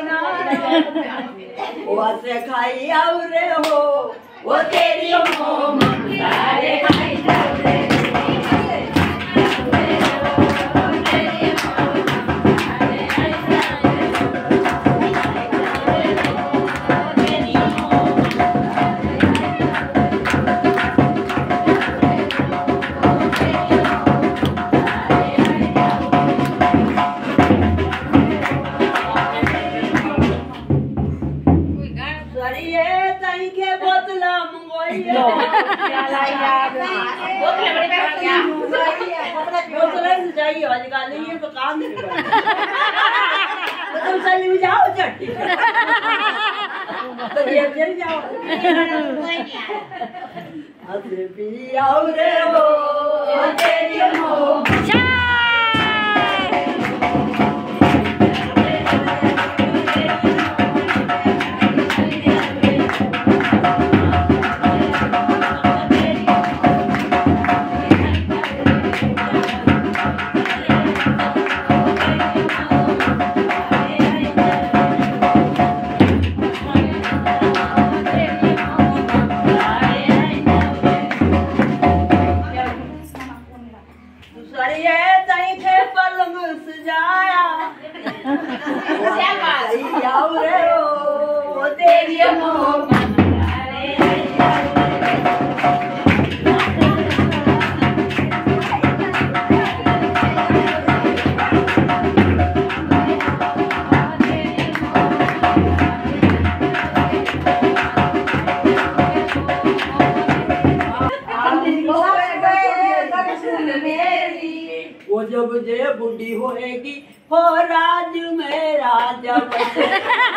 वसे खाई और हो। वो तेरी मोह सारे ताई के बोतला मंगवाइए बोतला से चाहिए आज काल ये तो काम नहीं तो तुम चली जाओ चट्टी। तो ये चल जाओ। हंस भी रे हो तेरी हो। वो जब जे बूढ़ी होएगी हो राज मेरा जब